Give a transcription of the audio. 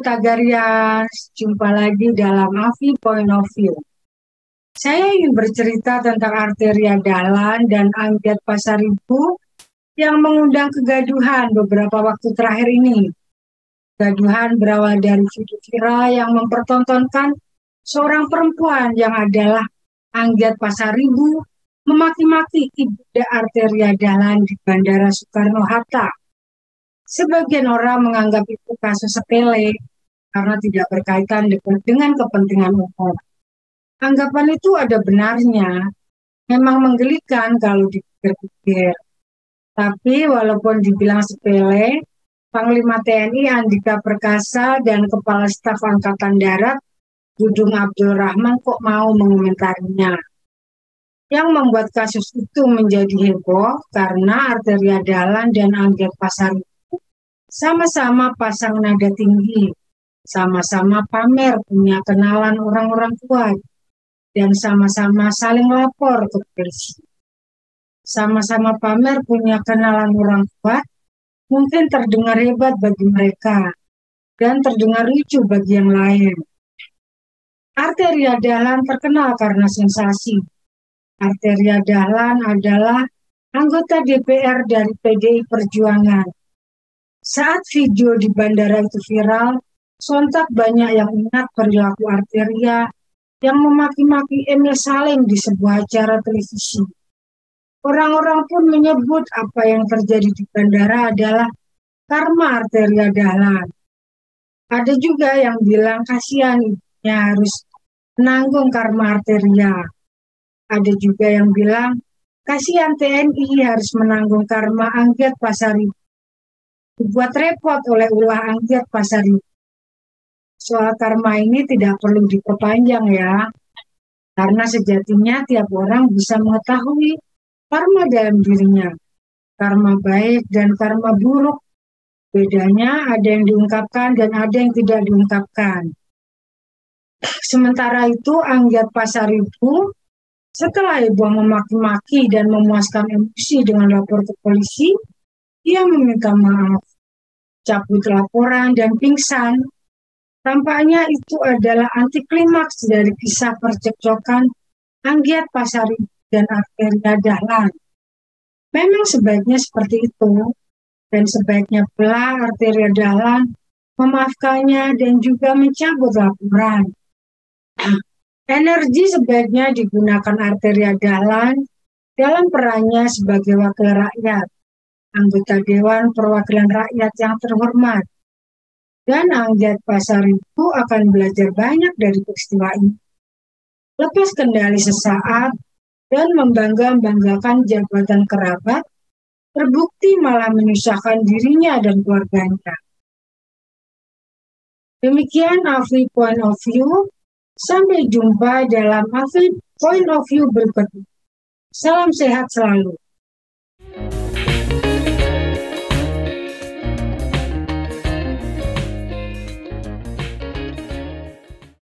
Tagarias, jumpa lagi dalam Avi Point of View. Saya ingin bercerita tentang arteria Dalan dan Angget Pasar Ibu yang mengundang kegaduhan beberapa waktu terakhir ini. Kegaduhan berawal dari video viral yang mempertontonkan seorang perempuan yang adalah Angget Pasar Ibu memaki-maki ibu arteria Dalan di Bandara Soekarno-Hatta Sebagian orang menganggap itu kasus sepele karena tidak berkaitan dengan kepentingan umum. Anggapan itu ada benarnya, memang menggelikan kalau dipikir-pikir. Tapi walaupun dibilang sepele, Panglima TNI Andika Perkasa dan Kepala Staf Angkatan Darat Dudung Abdul Rahman kok mau mengomentarinya. Yang membuat kasus itu menjadi heboh karena arteria Dalan dan Angget Pasar sama-sama pasang nada tinggi, sama-sama pamer punya kenalan orang-orang kuat, dan sama-sama saling lapor ke polisi. Sama-sama pamer punya kenalan orang kuat, mungkin terdengar hebat bagi mereka, dan terdengar lucu bagi yang lain. Arteria Dahlan terkenal karena sensasi. Arteria Dahlan adalah anggota DPR dari PDI Perjuangan saat video di bandara itu viral, sontak banyak yang ingat perilaku Arteria yang memaki-maki Emil Salim di sebuah acara televisi. Orang-orang pun menyebut apa yang terjadi di bandara adalah karma Arteria Dahlan. Ada juga yang bilang kasihan ibunya harus menanggung karma Arteria. Ada juga yang bilang kasihan TNI harus menanggung karma Angget Pasar Ibu dibuat repot oleh ulah angket pasar. Soal karma ini tidak perlu diperpanjang ya, karena sejatinya tiap orang bisa mengetahui karma dalam dirinya. Karma baik dan karma buruk. Bedanya ada yang diungkapkan dan ada yang tidak diungkapkan. Sementara itu, Anggiat Pasar Ibu setelah ibu memaki-maki dan memuaskan emosi dengan lapor ke polisi, ia meminta maaf cabut laporan, dan pingsan. Tampaknya itu adalah anti klimaks dari kisah percekcokan Anggiat Pasari dan Arteria Dahlan. Memang sebaiknya seperti itu, dan sebaiknya pula Arteria Dahlan memaafkannya dan juga mencabut laporan. Energi sebaiknya digunakan Arteria Dahlan dalam perannya sebagai wakil rakyat anggota Dewan Perwakilan Rakyat yang terhormat. Dan Angjat Pasar itu akan belajar banyak dari peristiwa ini. Lepas kendali sesaat dan membangga-banggakan jabatan kerabat, terbukti malah menyusahkan dirinya dan keluarganya. Demikian Afi Point of View. Sampai jumpa dalam Afi Point of View berikutnya. Salam sehat selalu.